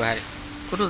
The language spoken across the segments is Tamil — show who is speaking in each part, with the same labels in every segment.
Speaker 1: はい。
Speaker 2: 黒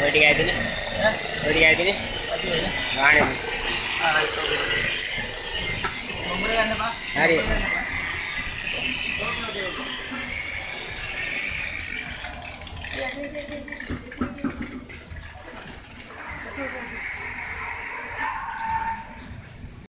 Speaker 1: ಒಟ್ಟಿಗೆ ಆಯ್ತೀನಿ ಒಟ್ಟಿಗೆ ಆಯ್ತೀನಿ ಗಾಣಿ
Speaker 2: ಸರಿ